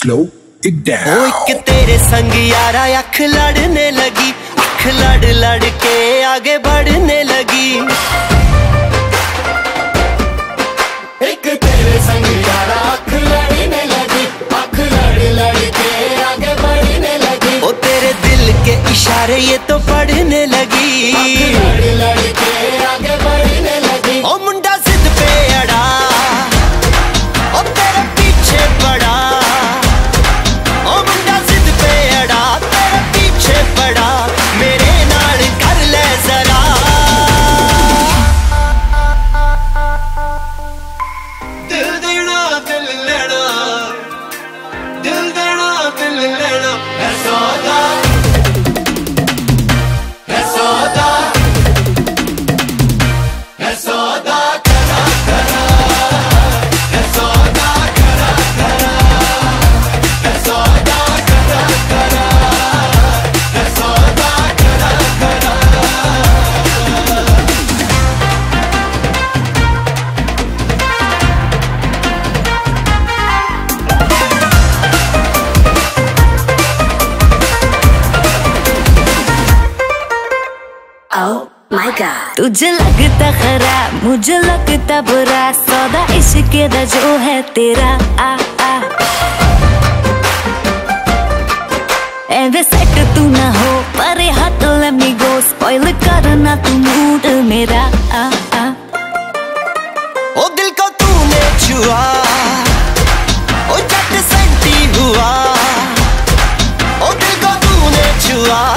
slow it down. ओ एक तेरे संग यारा अख लड़ने लगी। अख लड़ लड़ के आगे बढ़ने लगी। एक तेरे संग यारा अख लड़ने लगी। अख लड़ लड़ के आगे बढ़ने लगी। ओ, तेरे दिल के इशारे, ये तो देना दिल लेना है तुझे लगता खराब मुझे लगता बुरा, सौदा इश्क दा जो है तेरा। आ आ। एवे सेट तू ना हो, परे हट let me go spoil करना तू मूड मेरा। आ आ। ओ दिल को तूने छुआ, ओ जट सेंटी हुआ। ओ दिल को तूने छुआ